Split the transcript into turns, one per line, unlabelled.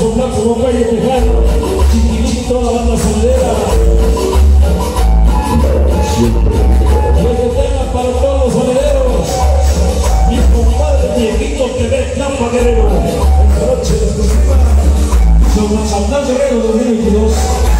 sonar como calle tejano, chiquitín toda la banda sandera. Reggaetera para todos los sonideros, mi compadre Dieguito que ve campo guerrero, esta noche exclusiva, sobre Santán Guerrero 2022.